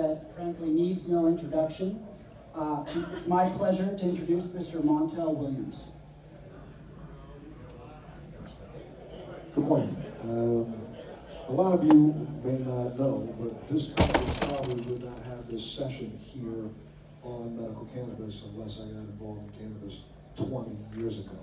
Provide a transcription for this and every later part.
that frankly needs no introduction. Uh, It's my pleasure to introduce Mr. Montel Williams. Good morning. Um, a lot of you may not know, but this company probably would not have this session here on medical cannabis unless I got involved in cannabis 20 years ago.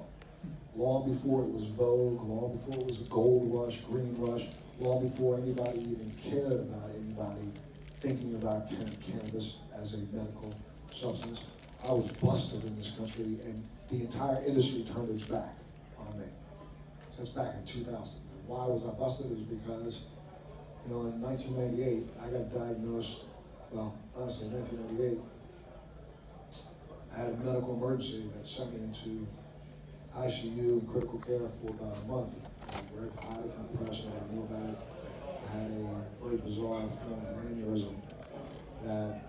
Long before it was vogue, long before it was a gold rush, green rush, long before anybody even cared about anybody thinking about cannabis as a medical substance. I was busted in this country and the entire industry turned its back on me. That's back in 2000. Why was I busted? It was because, you know, in 1998, I got diagnosed, well, honestly, in 1998, I had a medical emergency that sent me into ICU and critical care for about a month. I was very highly from depression, I didn't know about it. Had a very bizarre of aneurysm that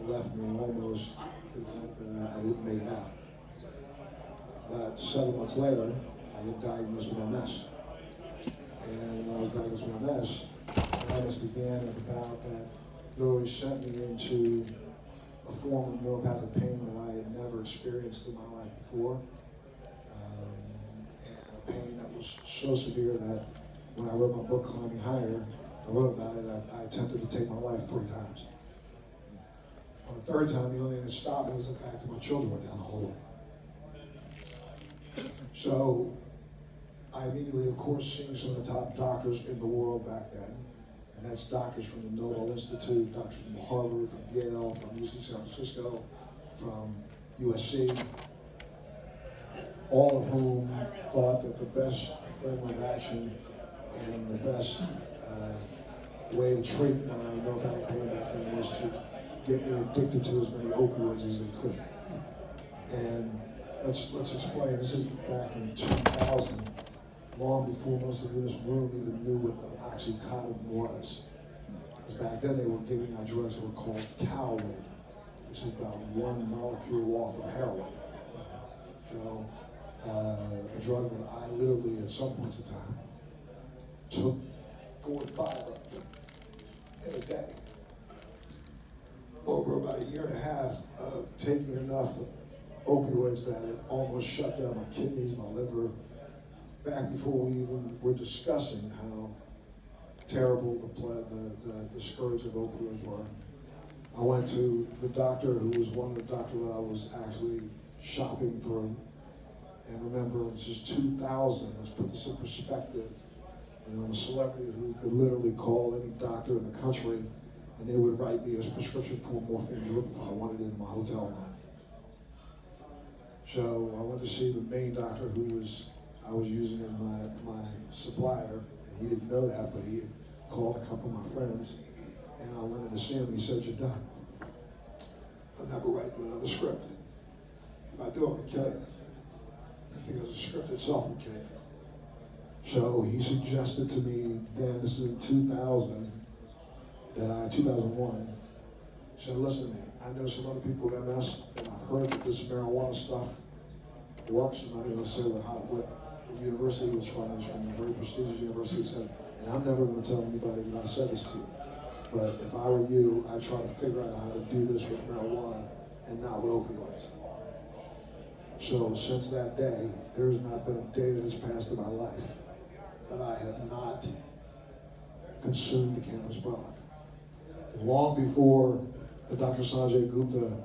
left me almost to the point that I didn't make out. But seven months later, I get diagnosed with MS. And when I was diagnosed with MS, MS began at about that literally sent me into a form of neuropathic pain that I had never experienced in my life before. Um, and a pain that was so severe that when I wrote my book, Climbing Higher, I wrote about it, I, I attempted to take my life three times. On the third time, the only thing that stopped was the fact that my children were down the hallway. So I immediately, of course, seen some of the top doctors in the world back then. And that's doctors from the Nobel Institute, doctors from Harvard, from Yale, from UC San Francisco, from USC, all of whom thought that the best frame of action and the best uh, way to treat my neuropathic pain back then was to get me addicted to as many opioids as they could. And let's let's explain. This is back in 2000, long before most of this room even knew what oxycontin was. Because back then they were giving out drugs that were called Talwin, which is about one molecule off of heroin. So uh, a drug that I literally, at some point in time, took four or five of in a day. Over about a year and a half of taking enough opioids that it almost shut down my kidneys, my liver, back before we even were discussing how terrible the, the, the, the scourge of opioids were. I went to the doctor who was one of the doctors that I was actually shopping through. And remember, this is 2000. Let's put this in perspective. I'm a celebrity who could literally call any doctor in the country and they would write me a prescription for morphine drip if I wanted it in my hotel room. So I went to see the main doctor who was I was using as my, my supplier. And he didn't know that, but he had called a couple of my friends. And I went in to see him. He said, You're done. I'll never write you another script. If I do, I'm going to kill you. Because the script itself will kill you. So he suggested to me then, this is in 2000, that I, 2001, said, listen me, I know some other people with MS, and I've heard that this marijuana stuff works. and I'm not going to say what, what university it was from. It was from a very prestigious university. Said, and I'm never going to tell anybody that I said this to you. But if I were you, I'd try to figure out how to do this with marijuana and not with opioids. So since that day, there has not been a day that has passed in my life that I have not consumed the cannabis product. Long before the Dr. Sanjay Gupta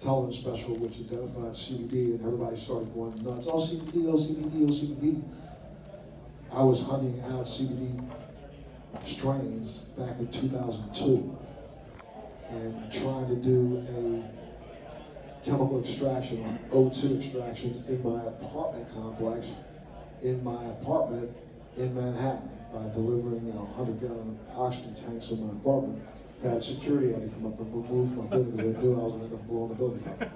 television special which identified CBD and everybody started going nuts. Oh, CBD, oh, CBD, oh, CBD. I was hunting out CBD strains back in 2002 and trying to do a chemical extraction, O2 extraction in my apartment complex, in my apartment in Manhattan by delivering you know, 100 gallon oxygen tanks in my apartment had security had to come up and remove my building because they knew I was going to blowing the building up.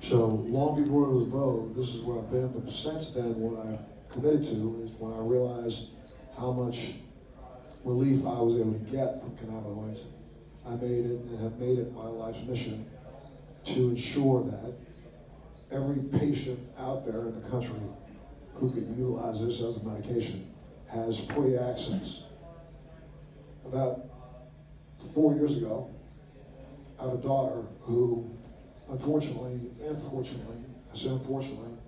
So long before it was vogue, this is where I've been. But since then, what I've committed to is when I realized how much relief I was able to get from cannabinoids, I made it and have made it my life's mission to ensure that every patient out there in the country who can utilize this as a medication has free access About four years ago, I have a daughter who, unfortunately, and fortunately, I say unfortunately,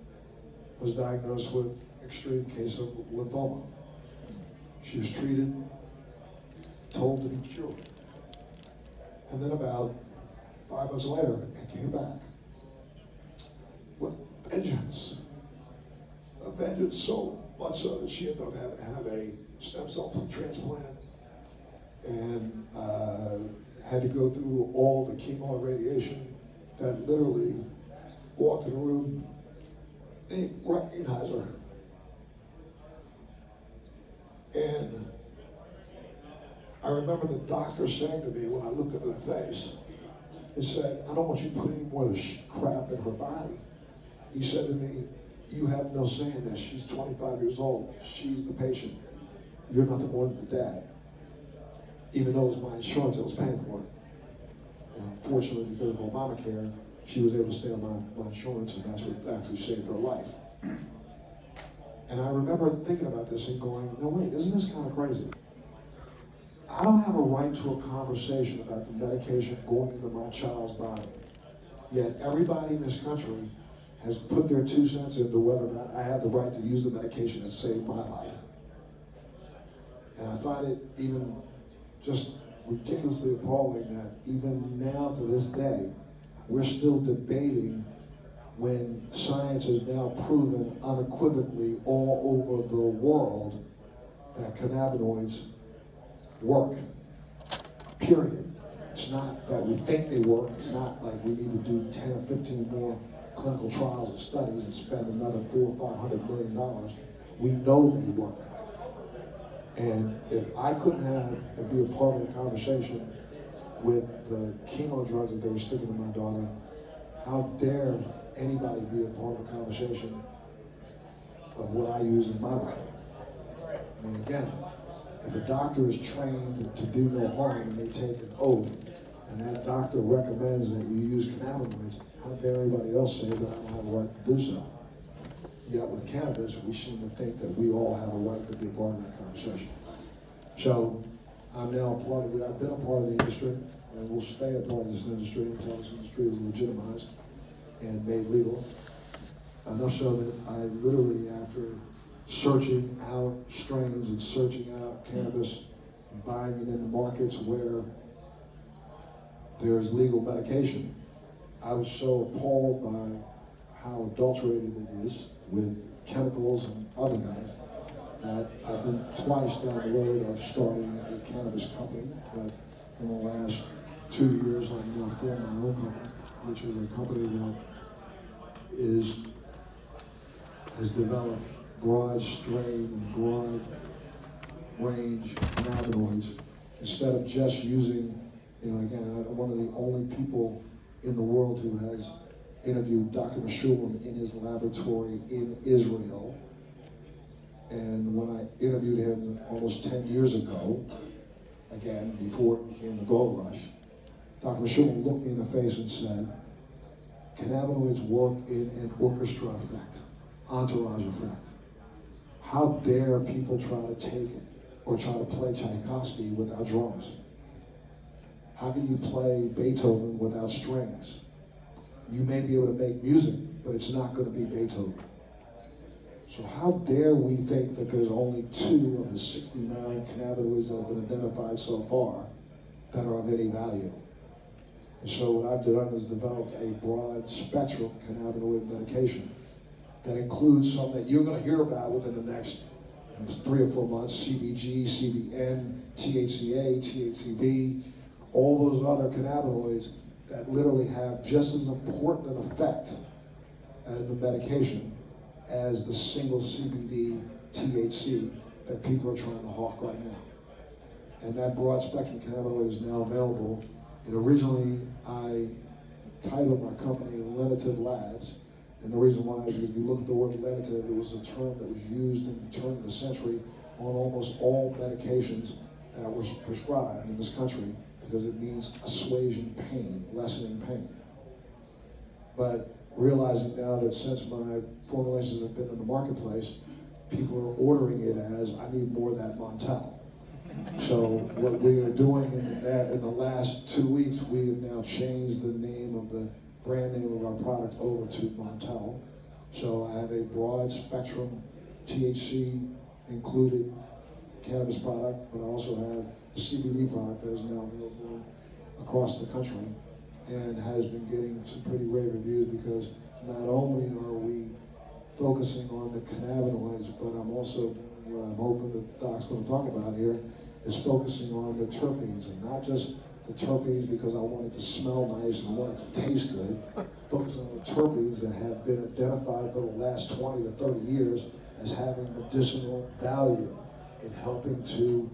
was diagnosed with extreme case of lymphoma. She was treated, told to be cured. And then about five months later, it came back vengeance. A vengeance so much so that she ended up having to have a stem cell transplant and uh, had to go through all the chemo and radiation that literally walked in the room and he recognized her. And I remember the doctor saying to me when I looked into her face, he said, I don't want you to put any more of this crap in her body. He said to me, you have no say in this. She's 25 years old. She's the patient. You're nothing more than the dad. Even though it was my insurance that was paying for it. And fortunately, because of Obamacare, she was able to stay on my, my insurance, and that's what actually saved her life. And I remember thinking about this and going, no, wait, isn't this kind of crazy? I don't have a right to a conversation about the medication going into my child's body. Yet everybody in this country has put their two cents into whether or not I have the right to use the medication that save my life. And I find it even just ridiculously appalling that even now to this day, we're still debating when science has now proven unequivocally all over the world that cannabinoids work. Period. It's not that we think they work. It's not like we need to do 10 or 15 more clinical trials and studies and spend another four or five hundred million dollars. We know they work. And if I couldn't have and be a part of the conversation with the chemo drugs that they were sticking to my daughter, how dare anybody be a part of a conversation of what I use in my life? I mean, again, if a doctor is trained to do no harm and they take an oath, and that doctor recommends that you use cannabinoids, how dare anybody else say that I don't have a right to do so? Yet with cannabis, we seem to think that we all have a right to be a part of that conversation. So I'm now a part of it. I've been a part of the industry, and will stay a part of this industry until this industry is legitimized and made legal. Enough so that I literally, after searching out strains and searching out cannabis, and buying it in the markets where there's legal medication, I was so appalled by how adulterated it is with chemicals and other things that I've been twice down the road of starting a cannabis company, but in the last two years, I've now forming my own company, which is a company that is has developed broad strain and broad range cannabinoids. Instead of just using, you know, again, I'm one of the only people in the world who has interviewed Dr. Mechoulam in his laboratory in Israel. And when I interviewed him almost 10 years ago, again, before it became the gold rush, Dr. Mechoulam looked me in the face and said, cannabinoids work in an orchestra effect, entourage effect. How dare people try to take or try to play Tchaikovsky without drums? How can you play Beethoven without strings? You may be able to make music, but it's not going to be Beethoven. So how dare we think that there's only two of the 69 cannabinoids that have been identified so far that are of any value? And so what I've done is developed a broad spectrum cannabinoid medication that includes some that you're going to hear about within the next three or four months, CBG, CBN, THCA, THCB, all those other cannabinoids that literally have just as important an effect as the medication as the single CBD THC that people are trying to hawk right now. And that broad spectrum cannabinoid is now available. And originally, I titled my company Lenitiv Labs. And the reason why is because if you look at the word lenitive, it was a term that was used in the turn of the century on almost all medications that were prescribed in this country because it means assuaging pain, lessening pain. But realizing now that since my formulations have been in the marketplace, people are ordering it as, I need more of that Montel. So what we are doing in that, in the last two weeks, we have now changed the name of the brand name of our product over to Montel. So I have a broad spectrum THC included cannabis product, but I also have CBD product that is now available across the country and has been getting some pretty rave reviews because not only are we focusing on the cannabinoids, but I'm also, what I'm hoping that Doc's gonna talk about here, is focusing on the terpenes, and not just the terpenes because I want it to smell nice and I want it to taste good, focusing on the terpenes that have been identified for the last twenty to thirty years as having medicinal value in helping to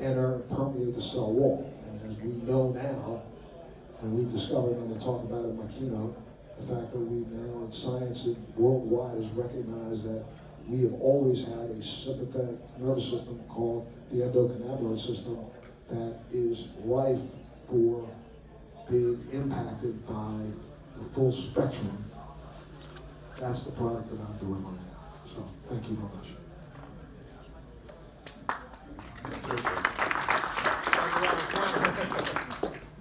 enter permeate the cell wall. And as we know now, and we've discovered, and we'll talk about it in my keynote, the fact that we've now, in science worldwide, has recognized that we have always had a sympathetic nervous system called the endocannabinoid system that is rife for being impacted by the full spectrum. That's the product that I'm delivering now. So, thank you very much.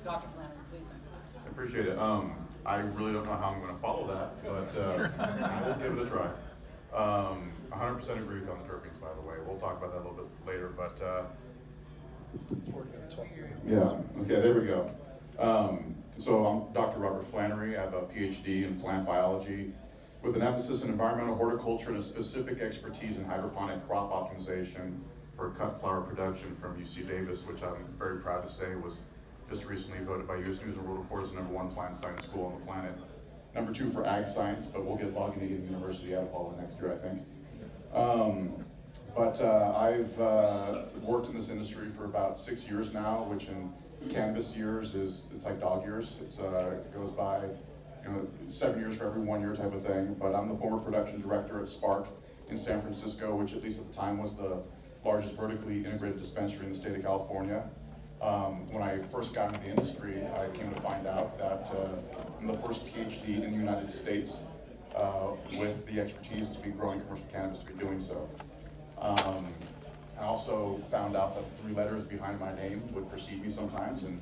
Dr. Flannery, please. I appreciate it. Um, I really don't know how I'm gonna follow that, but, uh, we'll give it a try. Um, hundred percent agree with you on the terpenes, by the way. We'll talk about that a little bit later, but, uh, yeah, okay, there we go. Um, so I'm Dr. Robert Flannery. I have a PhD in plant biology with an emphasis in environmental horticulture and a specific expertise in hydroponic crop optimization for cut flower production from UC Davis, which I'm very proud to say was just recently voted by US News and World Report as the number one plant science school on the planet. Number two for ag science, but we'll get Wageningen University out of Paula next year, I think. Um, but uh, I've uh, worked in this industry for about six years now, which in cannabis years is it's like dog years. Uh, it goes by you know, seven years for every one year type of thing. But I'm the former production director at Spark in San Francisco, which at least at the time was the largest vertically integrated dispensary in the state of California. Um, when I first got into the industry, I came to find out that uh, I'm the first PhD in the United States uh, with the expertise to be growing commercial cannabis to be doing so. Um, I also found out that three letters behind my name would precede me sometimes, and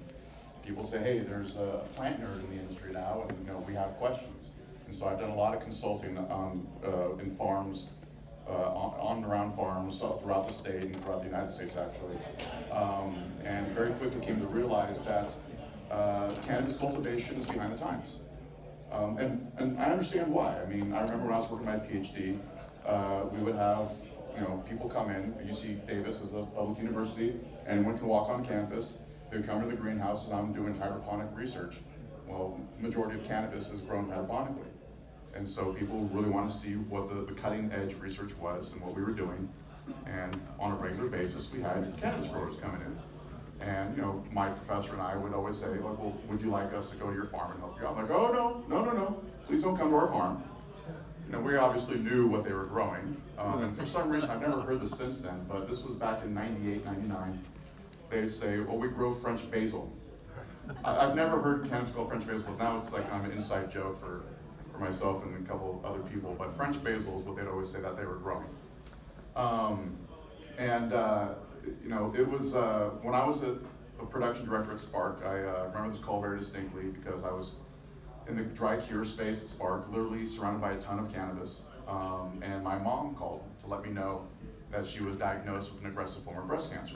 people say, "Hey, there's a plant nerd in the industry now, and you know we have questions." And so I've done a lot of consulting on uh, in farms, uh, on, on and around farms throughout the state and throughout the United States, actually, um, and very quickly came to realize that uh, cannabis cultivation is behind the times. Um, and, and I understand why. I mean, I remember when I was working my PhD, uh, we would have you know, people come in, UC Davis is a public university, and anyone can walk on campus, they come to the greenhouse and I'm doing hydroponic research. Well, majority of cannabis is grown hydroponically. And so people really want to see what the, the cutting edge research was and what we were doing. And on a regular basis, we had cannabis growers coming in. And you know, my professor and I would always say, like, well, would you like us to go to your farm and help you out? I'm like, oh no, no, no, no, please don't come to our farm. You know, we obviously knew what they were growing. Um, and for some reason, I've never heard this since then, but this was back in 98, 99. They'd say, well, we grow French basil. I, have never heard cannabis called French basil, but now it's like kind of an inside joke for, for myself and a couple other people. But French basil is what they'd always say that they were growing. Um, and, uh, you know, it was, uh, when I was a, a, production director at Spark, I uh, remember this call very distinctly because I was in the dry cure space at Spark, literally surrounded by a ton of cannabis. Um, and my mom called to let me know that she was diagnosed with an aggressive form of breast cancer.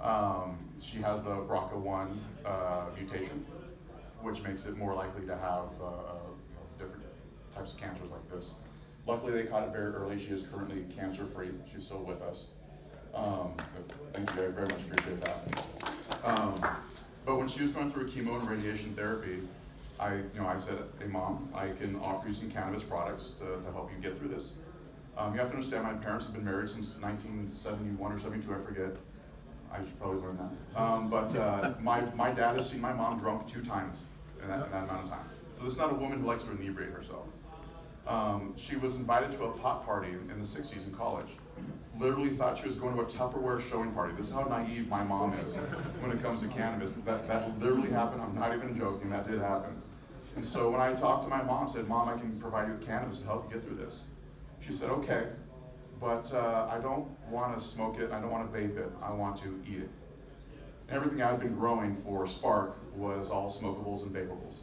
Um, she has the BRCA1 uh, mutation, which makes it more likely to have uh, types of cancers like this. Luckily, they caught it very early. She is currently cancer-free. She's still with us. Um, thank you, I very much appreciate that. Um, but when she was going through a chemo and radiation therapy, I, you know, I said, hey mom, I can offer you some cannabis products to, to help you get through this. Um, you have to understand, my parents have been married since 1971 or 72, I forget. I should probably learn that. Um, but uh, my, my dad has seen my mom drunk two times in that, in that amount of time. So this is not a woman who likes to inebriate herself. Um, she was invited to a pot party in, the 60s in college. Literally thought she was going to a Tupperware showing party. This is how naive my mom is when it comes to cannabis. That, that literally happened. I'm not even joking. That did happen. And so when I talked to my mom, said, Mom, I can provide you with cannabis to help you get through this. She said, okay. but uh, I don't want to smoke it. I don't want to vape it. I want to eat it. Everything I'd been growing for Spark was all smokables and vapables,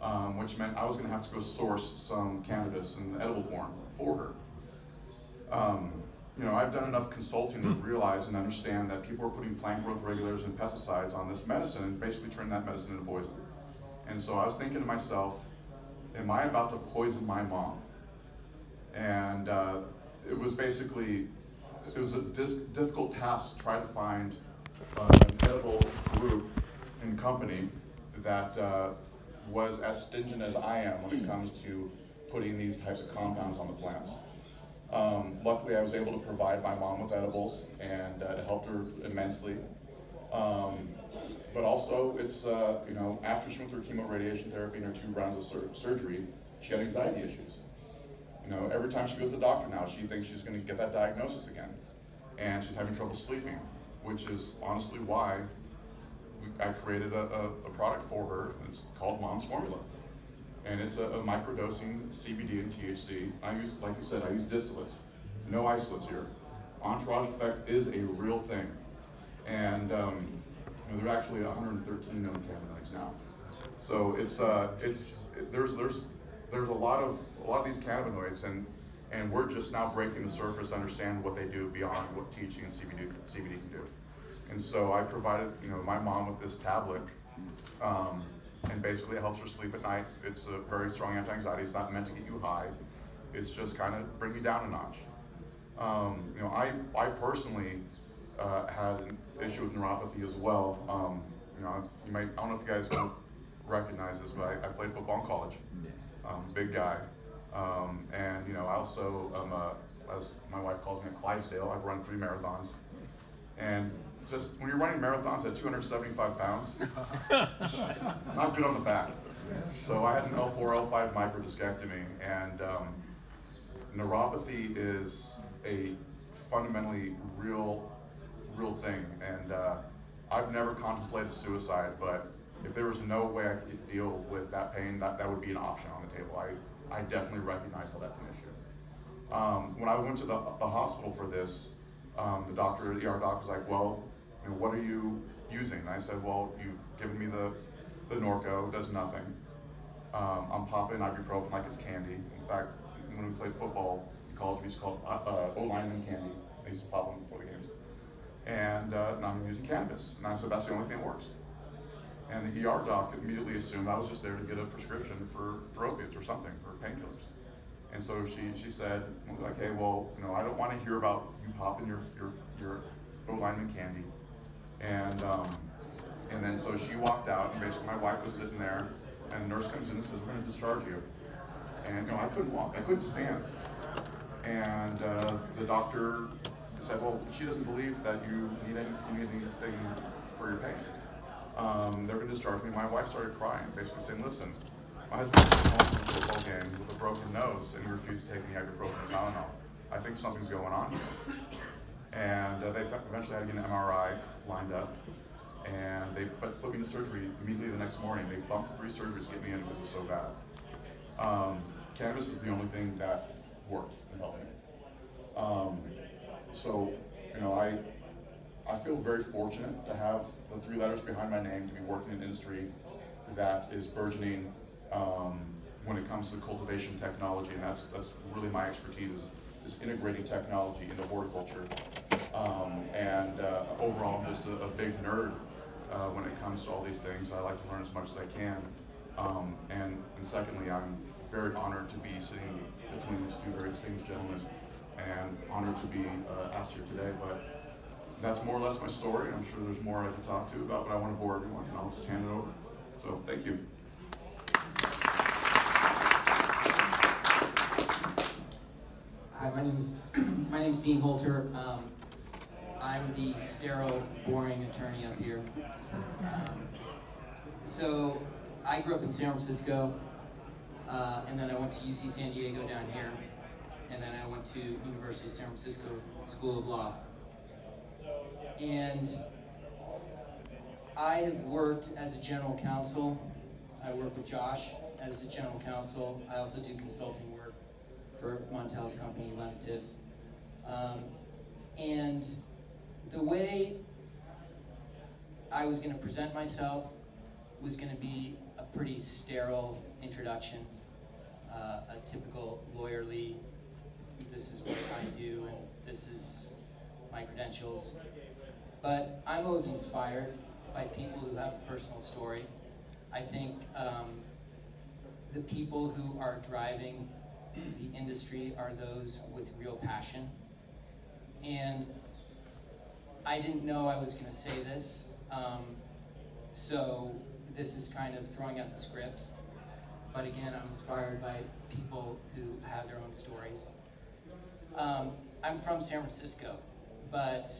um, which meant I was going to have to go source some cannabis in edible form for her. Um, you know, I've done enough consulting to realize and understand that people are putting plant growth regulators and pesticides on this medicine and basically turning that medicine into poison. And so I was thinking to myself, am I about to poison my mom? And uh, it was basically, it was a dis- difficult task to try to find uh, an edible group and company that uh, was as stringent as I am when it comes to putting these types of compounds on the plants. Um, luckily, I was able to provide my mom with edibles, and uh, it helped her immensely. Um, but also, it's uh, you know after she went through chemo radiation therapy and her two rounds of sur- surgery, she had anxiety issues. You know, every time she goes to the doctor now, she thinks she's going to get that diagnosis again, and she's having trouble sleeping, which is honestly why I created a, a, a product for her. It's called Mom's Formula and it's a, a microdosing CBD and THC. I use, like you said, I use distillates, no isolates here. Entourage effect is a real thing, and um, you know, there are actually 113 known cannabinoids now. So it's uh, it's there's there's there's a lot of a lot of these cannabinoids, and and we're just now breaking the surface, to understand what they do beyond what THC and CBD CBD can do. And so I provided you know my mom with this tablet. Um, and basically it helps her sleep at night. It's a very strong anti-anxiety. It's not meant to get you high. It's just kind of bring you down a notch. Um, you know, I, I personally uh, had an issue with neuropathy as well. Um, you know, you might, I don't know if you guys don't recognize this, but I, I played football in college. Um, big guy. Um, and, you know, I also a, as my wife calls me, a Clydesdale. I've run three marathons. And just when you're running marathons at 275 pounds, not good on the back. So I had an L4, L5 microdiscectomy, and um, neuropathy is a fundamentally real, real thing. And uh, I've never contemplated suicide, but if there was no way I could deal with that pain, that, that would be an option on the table. I, I definitely recognize how that's an issue. Um, when I went to the, the hospital for this, um, the doctor, the ER doc was like, well, you know, what are you using? And I said, well, you've given me the, the Norco, does nothing. Um, I'm popping ibuprofen like it's candy. In fact, when we played football in college, we used to call uh, uh, O-lineman candy. They used to pop them before the games. And uh, now I'm using cannabis. And I said, that's the only thing that works. And the ER doc immediately assumed I was just there to get a prescription for, for opiates or something, for painkillers. And so she, she said, like, hey, well, you know, I don't want to hear about you popping your, your, your O-lineman candy. And, um, and then so she walked out, and basically my wife was sitting there, and the nurse comes in and says, we're going to discharge you. And, you know, I couldn't walk, I couldn't stand. And uh, the doctor said, well, she doesn't believe that you need, any, you need anything for your pain. Um, they're going to discharge me. My wife started crying, basically saying, listen, my husband came home from a football game with a broken nose, and he refused to take any ibuprofen or Tylenol. I think something's going on here. And uh, they eventually had to get an MRI lined up, and they put, me into surgery immediately the next morning. They bumped three surgeries to get me in because it was so bad. Um, cannabis is the only thing that worked and helped me. Um, so, you know, I, I feel very fortunate to have the three letters behind my name to be working in an industry that is burgeoning um, when it comes to cultivation technology, and that's that's really my expertise is, is integrating technology into horticulture. Um, and uh, overall, I'm just a, a big nerd uh, when it comes to all these things. I like to learn as much as I can. Um, and, and secondly, I'm very honored to be sitting between these two very distinguished gentlemen and honored to be uh, asked here today. But that's more or less my story. I'm sure there's more I could talk to you about, but I want to bore everyone, and I'll just hand it over. So thank you. Hi, my name is my name is Dean Holter. Um, I'm the sterile, boring attorney up here. Um, so I grew up in San Francisco, uh, and then I went to UC San Diego down here, and then I went to University of San Francisco School of Law. And I have worked as a general counsel. I work with Josh as a general counsel. I also do consulting work for Montel's company, Lenitiv. Um, and the way I was going to present myself was going to be a pretty sterile introduction, uh, a typical lawyerly, this is what I do and this is my credentials. But I'm always inspired by people who have a personal story. I think um, the people who are driving the industry are those with real passion. And I didn't know I was going to say this, um, so this is kind of throwing out the script. But again, I'm inspired by people who have their own stories. Um, I'm from San Francisco, but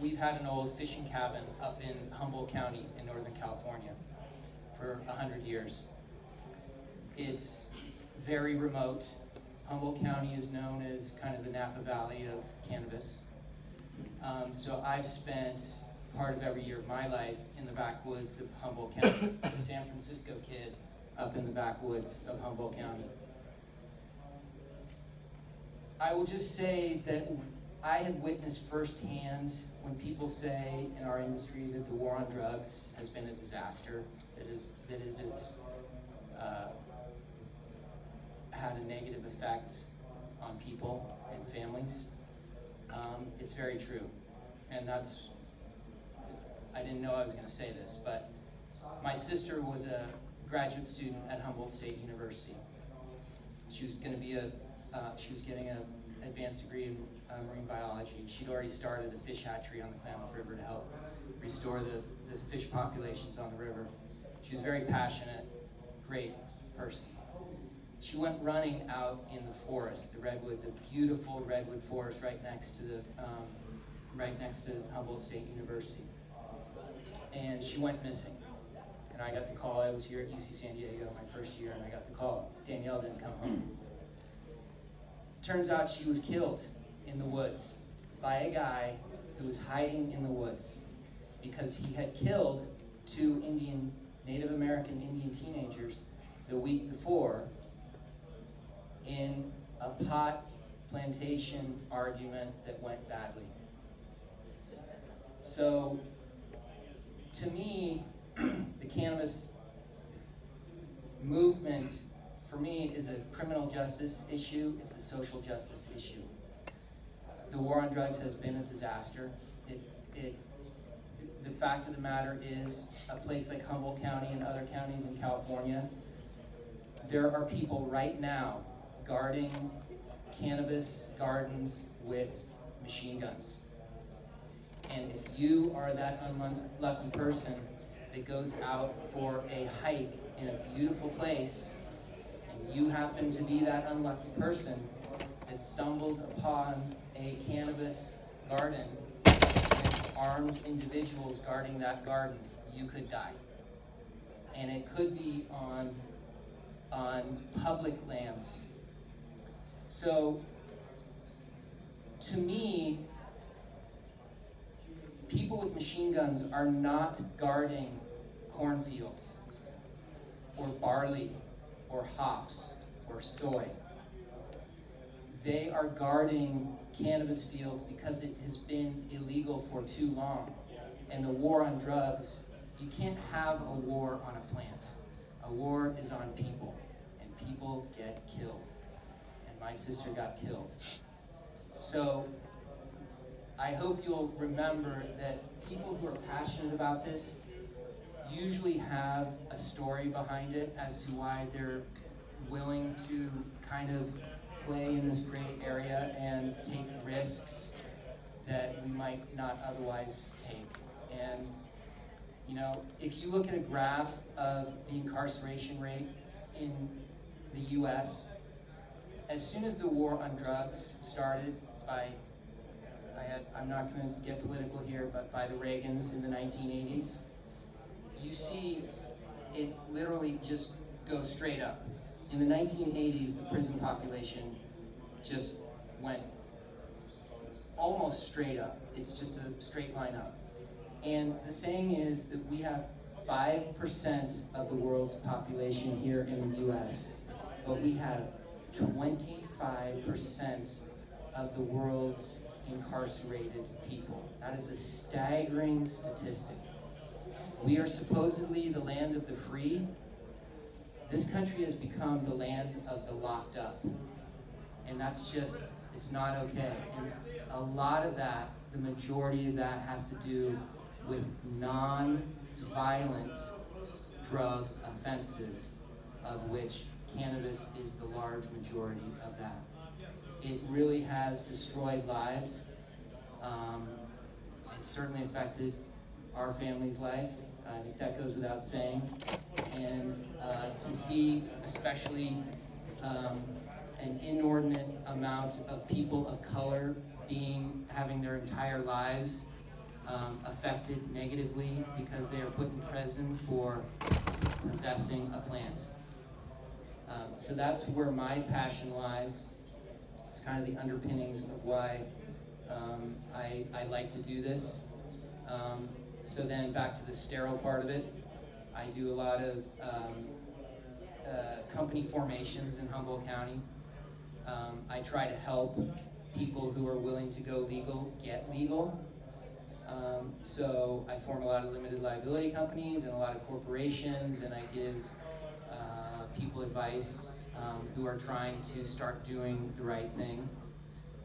we've had an old fishing cabin up in Humboldt County in Northern California for a hundred years. It's very remote. Humboldt County is known as kind of the Napa Valley of cannabis. Um, so I've spent part of every year of my life in the backwoods of Humboldt County, a San Francisco kid up in the backwoods of Humboldt County. I will just say that I have witnessed firsthand when people say in our industry that the war on drugs has been a disaster, that, is, that it has uh, had a negative effect on people and families. Um, it's very true. And that's, I didn't know I was going to say this, but my sister was a graduate student at Humboldt State University. She was going to be a, uh, she was getting an advanced degree in uh, marine biology. She'd already started a fish hatchery on the Klamath River to help restore the, the fish populations on the river. She was very passionate, great person. She went running out in the forest, the redwood, the beautiful redwood forest right next to the, um, right next to Humboldt State University. And she went missing. And I got the call, I was here at UC San Diego my first year, and I got the call. Danielle didn't come home. Turns out she was killed in the woods by a guy who was hiding in the woods because he had killed two Indian, Native American Indian teenagers the week before in a pot plantation argument that went badly. So, to me, the cannabis movement, for me, is a criminal justice issue, it's a social justice issue. The war on drugs has been a disaster. It, it, the fact of the matter is, a place like Humboldt County and other counties in California, there are people right now guarding cannabis gardens with machine guns. And if you are that unlucky person that goes out for a hike in a beautiful place, and you happen to be that unlucky person that stumbles upon a cannabis garden with armed individuals guarding that garden, you could die. And it could be on, on public lands. So, to me, people with machine guns are not guarding cornfields or barley or hops or soy. They are guarding cannabis fields because it has been illegal for too long. And the war on drugs, you can't have a war on a plant. A war is on people, and people get killed. My sister got killed. So I hope you'll remember that people who are passionate about this usually have a story behind it as to why they're willing to kind of play in this gray area and take risks that we might not otherwise take. And, you know, if you look at a graph of the incarceration rate in the US, as soon as the war on drugs started by, I had, I'm not going to get political here, but by the Reagans in the 1980s, you see it literally just goes straight up. In the 1980s, the prison population just went almost straight up. It's just a straight line up. And the saying is that we have 5% of the world's population here in the US, but we have 25% of the world's incarcerated people. That is a staggering statistic. We are supposedly the land of the free. This country has become the land of the locked up. And that's just, it's not okay. And a lot of that, the majority of that has to do with non-violent drug offenses, of which cannabis is the large majority of that. It really has destroyed lives. Um, it certainly affected our family's life. I think that goes without saying. And uh, to see, especially, um, an inordinate amount of people of color being having their entire lives um, affected negatively because they are put in prison for possessing a plant. Um, so that's where my passion lies. It's kind of the underpinnings of why um, I, I like to do this. Um, so then back to the sterile part of it. I do a lot of um, uh, company formations in Humboldt County. Um, I try to help people who are willing to go legal get legal. Um, so I form a lot of limited liability companies and a lot of corporations, and I give people advice um, who are trying to start doing the right thing.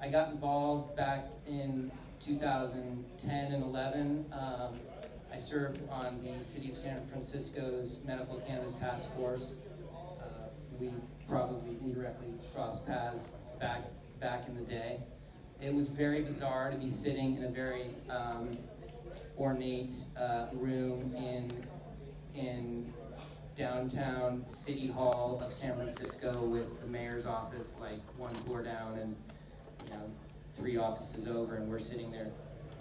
I got involved back in 2010 and 11. Um, I served on the City of San Francisco's Medical Cannabis Task Force. Uh, we probably indirectly crossed paths back back in the day. It was very bizarre to be sitting in a very um, ornate uh, room in in downtown City Hall of San Francisco with the mayor's office like one floor down and you know three offices over, and we're sitting there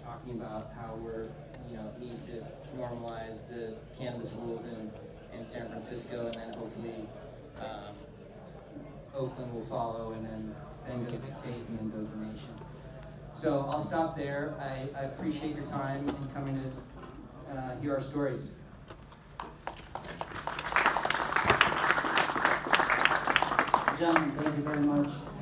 talking about how we're you know need to normalize the cannabis rules in in San Francisco, and then hopefully. Um, Oakland will follow, and then, then goes the state, and then goes the nation. So I'll stop there. I, I appreciate your time in coming to uh, hear our stories. Gentlemen, thank you very much.